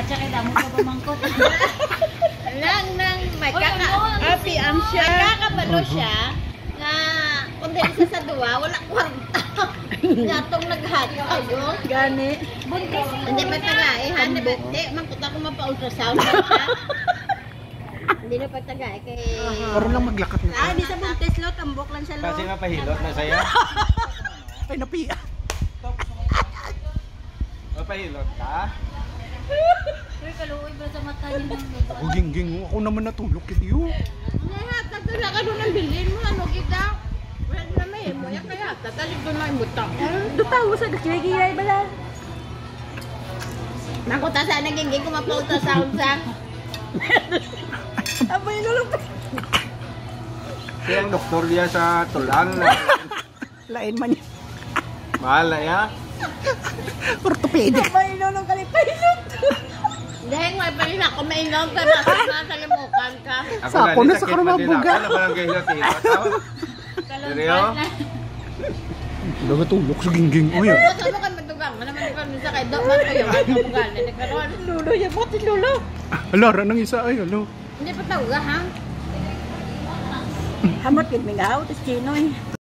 At saka damo ka pamangkot. Nang, nang, may kaka... ano? Happy ang May siya. kakabalo siya nga kung dahil sa duwa, wala kwarta. nga itong naghati kayo. Gani. Buntis. Hindi pa tagay, ha? Hindi ba? Hindi, makuta ko mapa-ultrasound. Hindi na pa tagay kay... Parang lang maglakad na. Ah, di sa buntis lo, tambok lang siya lo. Kasi mapahilot na saya. Ay, napiya. Mapahilot ka? Uy, kaluoy ba sa mata niya ng Ako gingging, ako naman natulog kay iyo. Nahatag na ka ang bilhin mo, ano kita? Wala na may mo, yan kaya tatalig doon na yung butang. Dutaw sa gagigay bala. Nakuta sa nagiging ko mapa-ultrasound sa... Abay lulog. Kaya ang doktor niya sa tulang. Lain man yan. Bahala ya. Orthopedic. Abay. Dahil may palina ko mainom ka na nakalimukan ka. Sako na sa karumabuga. Ako na parang kahilot-hilot. Seryo? Daga tulog sa gingging. Uy, ah. Ano sa mga matugang? Ano man kami sa kay Dok man kayo? Ano? Nagkaroon. Lulo ya bot lulo. Alara nang isa ay, alo. Hindi pa tawag ha? Hamot gid mi gaw tis chino eh.